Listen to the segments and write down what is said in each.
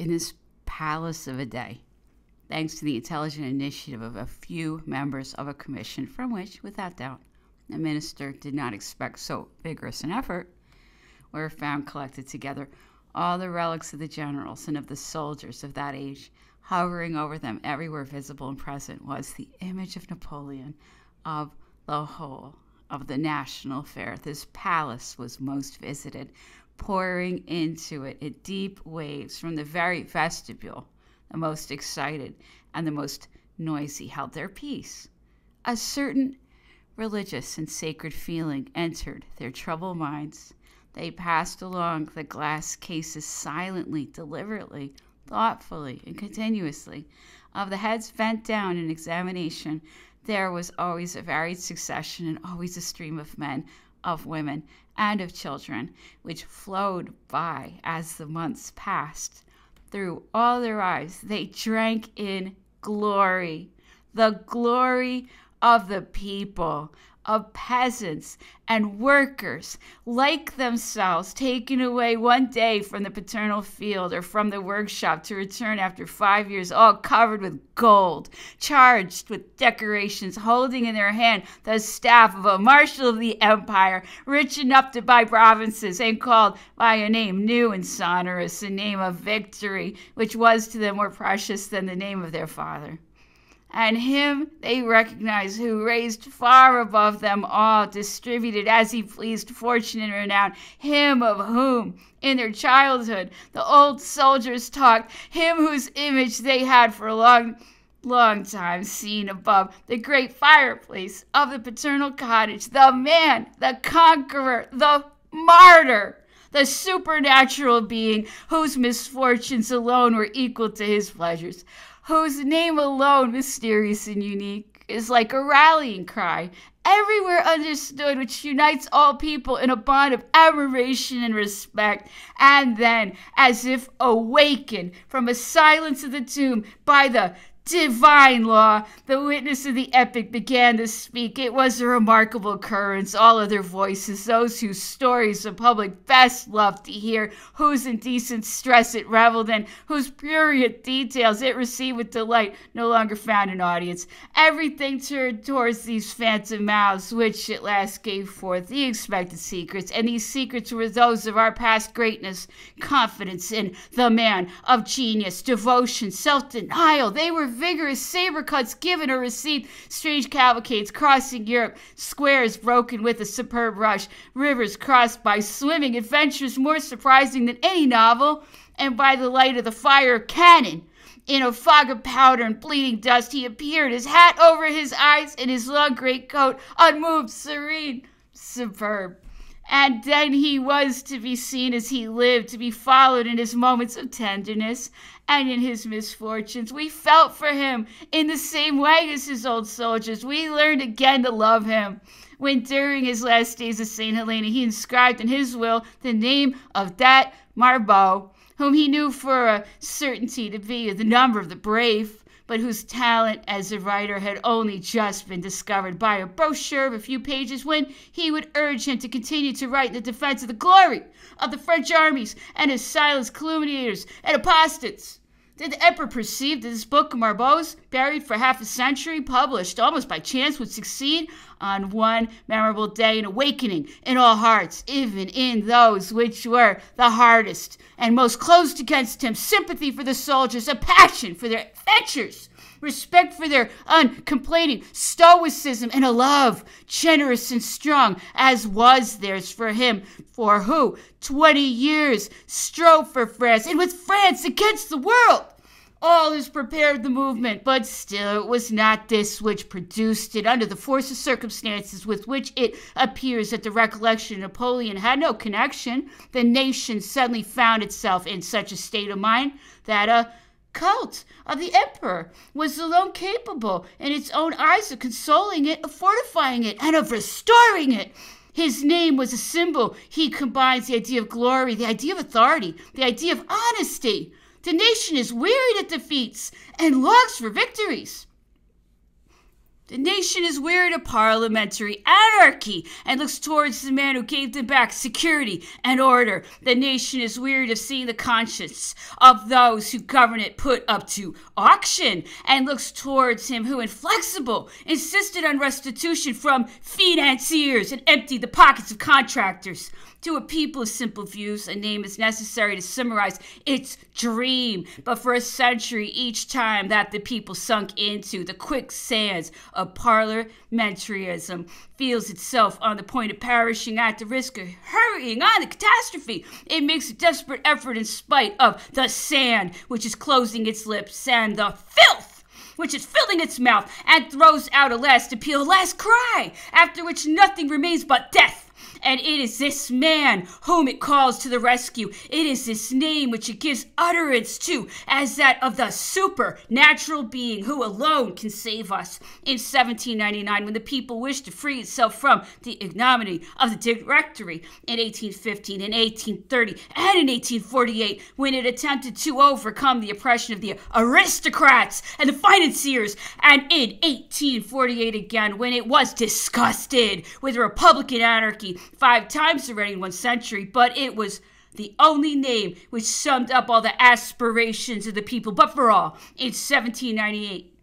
in this palace of a day, thanks to the intelligent initiative of a few members of a commission from which, without doubt, the minister did not expect so vigorous an effort, were found collected together all the relics of the generals and of the soldiers of that age. Hovering over them, everywhere visible and present, was the image of Napoleon of the whole of the national fair. This palace was most visited, pouring into it in deep waves from the very vestibule. The most excited and the most noisy held their peace. A certain religious and sacred feeling entered their troubled minds. They passed along the glass cases silently, deliberately, thoughtfully, and continuously. Of the heads bent down in examination, there was always a varied succession and always a stream of men, of women, and of children, which flowed by as the months passed. Through all their eyes they drank in glory, the glory of the people, of peasants and workers like themselves, taken away one day from the paternal field or from the workshop to return after five years, all covered with gold, charged with decorations, holding in their hand the staff of a marshal of the empire, rich enough to buy provinces, and called by a name new and sonorous, a name of victory, which was to them more precious than the name of their father and him they recognized who raised far above them all, distributed as he pleased fortune and renown, him of whom in their childhood the old soldiers talked, him whose image they had for a long long time seen above. The great fireplace of the paternal cottage, the man, the conqueror, the martyr the supernatural being whose misfortunes alone were equal to his pleasures, whose name alone, mysterious and unique, is like a rallying cry, everywhere understood, which unites all people in a bond of admiration and respect. And then, as if awakened from a silence of the tomb by the divine law. The witness of the epic began to speak. It was a remarkable occurrence. All other voices, those whose stories the public best loved to hear, whose indecent stress it reveled in, whose prurient details it received with delight, no longer found an audience. Everything turned towards these phantom mouths, which at last gave forth the expected secrets, and these secrets were those of our past greatness, confidence in the man of genius, devotion, self denial. They were vigorous saber cuts given or received, strange cavalcades crossing Europe, squares broken with a superb rush, rivers crossed by swimming, adventures more surprising than any novel, and by the light of the fire of cannon. In a fog of powder and bleeding dust, he appeared, his hat over his eyes and his long great coat, unmoved, serene, superb. And then he was to be seen as he lived, to be followed in his moments of tenderness and in his misfortunes. We felt for him in the same way as his old soldiers. We learned again to love him. When during his last days of St. Helena, he inscribed in his will the name of that Marbot, whom he knew for a certainty to be the number of the brave but whose talent as a writer had only just been discovered by a brochure of a few pages when he would urge him to continue to write in the defense of the glory of the French armies and his silent calumniators and apostates. Did the emperor perceive that this book of Marbot's, buried for half a century, published almost by chance, would succeed on one memorable day in awakening in all hearts, even in those which were the hardest and most closed against him, sympathy for the soldiers, a passion for their adventures, respect for their uncomplaining stoicism, and a love generous and strong, as was theirs for him, for who twenty years strove for France, and with France against the world. All is prepared the movement, but still it was not this which produced it. Under the force of circumstances with which it appears that the recollection of Napoleon had no connection, the nation suddenly found itself in such a state of mind that a cult of the emperor was alone capable in its own eyes of consoling it, of fortifying it, and of restoring it. His name was a symbol. He combines the idea of glory, the idea of authority, the idea of honesty. The nation is wearied at defeats and longs for victories. The nation is weary of parliamentary anarchy and looks towards the man who gave them back security and order. The nation is weary of seeing the conscience of those who govern it put up to auction and looks towards him who, inflexible, insisted on restitution from financiers and emptied the pockets of contractors. To a people of simple views, a name is necessary to summarize its dream. But for a century, each time that the people sunk into the quicksands of parliamentarism, feels itself on the point of perishing at the risk of hurrying on the catastrophe, it makes a desperate effort in spite of the sand which is closing its lips and the filth which is filling its mouth, and throws out a last appeal, a last cry, after which nothing remains but death and it is this man whom it calls to the rescue. It is this name which it gives utterance to as that of the supernatural being who alone can save us. In 1799, when the people wished to free itself from the ignominy of the Directory, in 1815, in 1830, and in 1848, when it attempted to overcome the oppression of the aristocrats and the financiers, and in 1848 again, when it was disgusted with Republican anarchy five times already in one century, but it was the only name which summed up all the aspirations of the people, but for all, in 1798,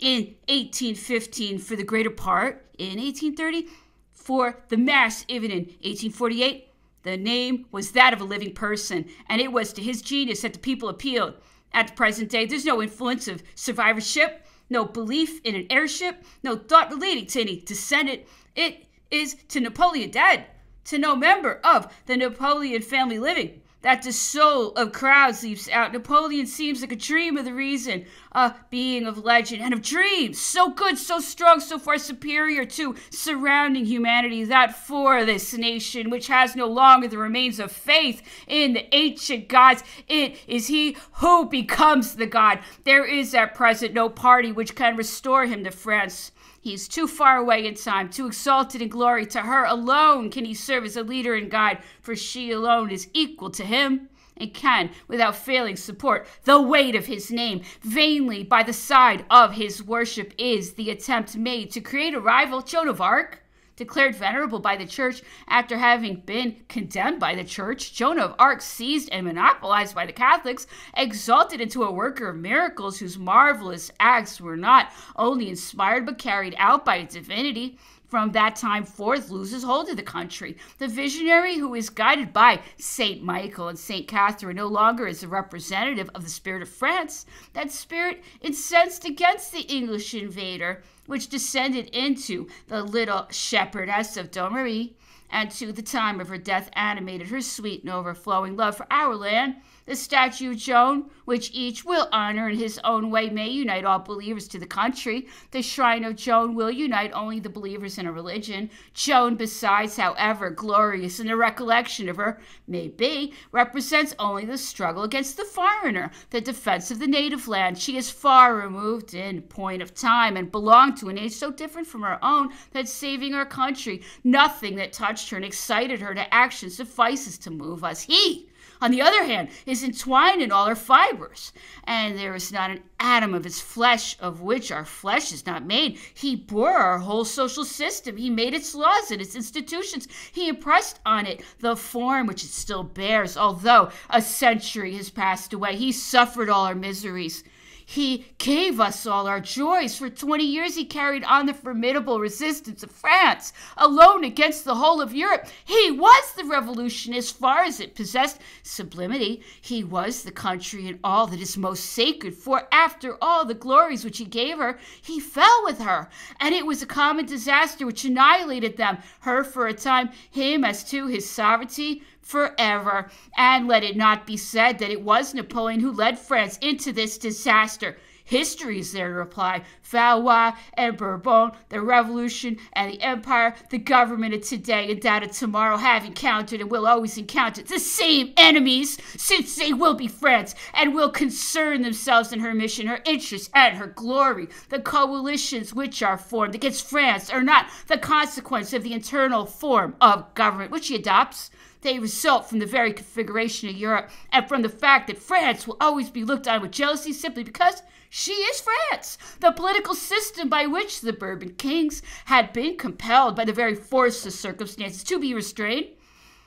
in 1815 for the greater part, in 1830 for the mass, even in 1848. The name was that of a living person, and it was to his genius that the people appealed. At the present day, there's no influence of survivorship, no belief in an heirship, no thought relating to any descendant. It is to Napoleon dead to no member of the Napoleon family living. That the soul of crowds leaps out. Napoleon seems like a dream of the reason, a being of legend and of dreams, so good, so strong, so far superior to surrounding humanity, that for this nation, which has no longer the remains of faith in the ancient gods, it is he who becomes the god. There is at present no party which can restore him to France. He is too far away in time, too exalted in glory. To her alone can he serve as a leader and guide, for she alone is equal to him and can, without failing, support the weight of his name. Vainly, by the side of his worship, is the attempt made to create a rival, Joan of Arc declared venerable by the church after having been condemned by the church, Joan of Arc seized and monopolized by the Catholics, exalted into a worker of miracles whose marvelous acts were not only inspired but carried out by divinity from that time forth loses hold of the country. The visionary who is guided by Saint Michael and Saint Catherine no longer is a representative of the spirit of France. That spirit incensed against the English invader which descended into the little shepherdess of Domremy, and to the time of her death animated her sweet and overflowing love for our land the statue Joan, which each will honor in his own way, may unite all believers to the country. The shrine of Joan will unite only the believers in a religion. Joan, besides, however glorious in the recollection of her may be, represents only the struggle against the foreigner, the defense of the native land. She is far removed in point of time and belonged to an age so different from our own that saving our country, nothing that touched her and excited her to action suffices to move us. He on the other hand, is entwined in all our fibers, and there is not an atom of his flesh of which our flesh is not made. He bore our whole social system. He made its laws and its institutions. He impressed on it the form which it still bears, although a century has passed away. He suffered all our miseries. He gave us all our joys. For 20 years, he carried on the formidable resistance of France, alone against the whole of Europe. He was the revolution as far as it possessed sublimity. He was the country and all that is most sacred. For after all the glories which he gave her, he fell with her. And it was a common disaster which annihilated them, her for a time, him as to his sovereignty forever. And let it not be said that it was Napoleon who led France into this disaster. History is to reply. Valois and Bourbon, the revolution and the empire, the government of today and that of tomorrow have encountered and will always encounter the same enemies, since they will be France and will concern themselves in her mission, her interests, and her glory. The coalitions which are formed against France are not the consequence of the internal form of government which she adopts They result from the very configuration of Europe and from the fact that France will always be looked on with jealousy simply because she is France. The political system by which the Bourbon kings had been compelled by the very force of circumstances to be restrained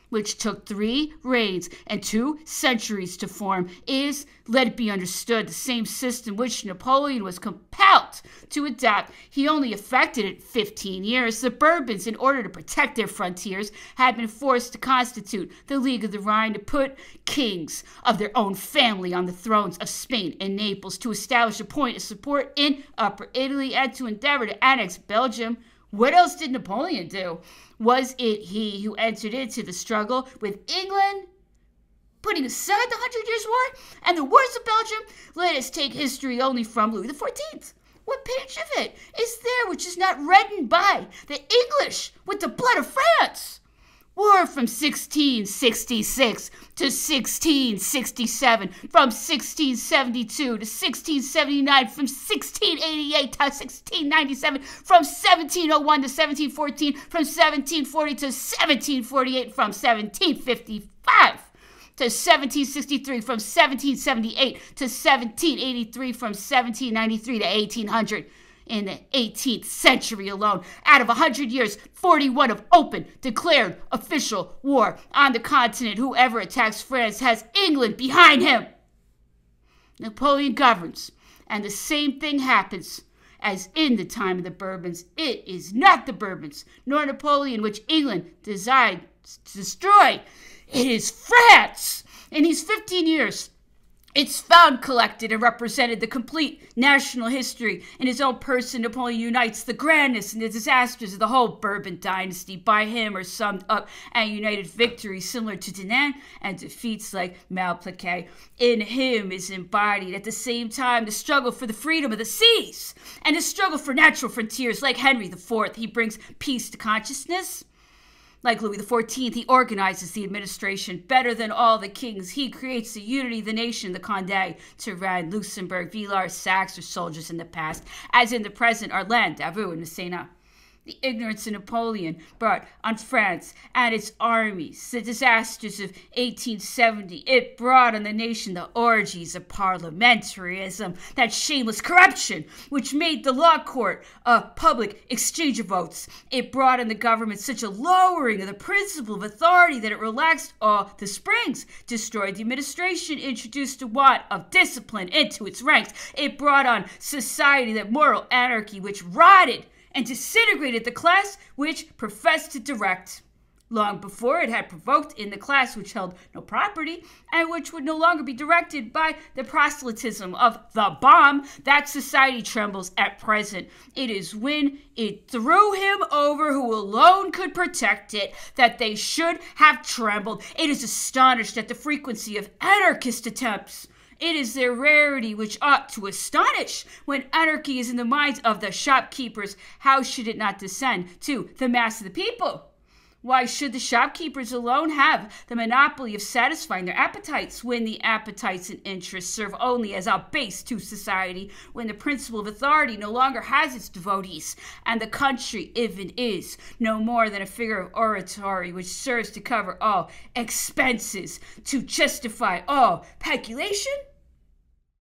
which took three reigns and two centuries to form, is, let it be understood, the same system which Napoleon was compelled to adopt. He only effected it 15 years. The Bourbons, in order to protect their frontiers, had been forced to constitute the League of the Rhine to put kings of their own family on the thrones of Spain and Naples, to establish a point of support in Upper Italy, and to endeavor to annex Belgium. What else did Napoleon do? Was it he who entered into the struggle with England? Putting aside the Hundred Years' War and the wars of Belgium, let us take history only from Louis XIV. What page of it is there which is not reddened by the English with the blood of France? War from 1666 to 1667, from 1672 to 1679, from 1688 to 1697, from 1701 to 1714, from 1740 to 1748, from 1755 to 1763, from 1778 to 1783, from 1793 to 1800 in the 18th century alone. Out of 100 years, 41 of open, declared official war on the continent. Whoever attacks France has England behind him. Napoleon governs, and the same thing happens as in the time of the Bourbons. It is not the Bourbons, nor Napoleon, which England designed to destroy. It is France. In these 15 years, it's found, collected, and represented the complete national history in his own person. Napoleon unites the grandness and the disasters of the whole Bourbon dynasty. By him are summed up and united victories similar to Denain and defeats like Malplaquet. In him is embodied at the same time the struggle for the freedom of the seas and the struggle for natural frontiers like Henry IV. He brings peace to consciousness like Louis XIV, he organizes the administration better than all the kings. He creates the unity of the nation, the Conde, Turenne, Luxembourg, Villars, Saxe are soldiers in the past, as in the present are Lannes, Davout, and Massena the ignorance of Napoleon brought on France and its armies, the disasters of 1870. It brought on the nation the orgies of parliamentarism, that shameless corruption which made the law court a public exchange of votes. It brought on the government such a lowering of the principle of authority that it relaxed all the springs, destroyed the administration, introduced a want of discipline into its ranks. It brought on society that moral anarchy which rotted and disintegrated the class which professed to direct. Long before it had provoked in the class which held no property and which would no longer be directed by the proselytism of the bomb, that society trembles at present. It is when it threw him over who alone could protect it that they should have trembled. It is astonished at the frequency of anarchist attempts it is their rarity which ought to astonish. When anarchy is in the minds of the shopkeepers, how should it not descend to the mass of the people? Why should the shopkeepers alone have the monopoly of satisfying their appetites when the appetites and interests serve only as a base to society, when the principle of authority no longer has its devotees, and the country even is no more than a figure of oratory which serves to cover all expenses, to justify all peculation?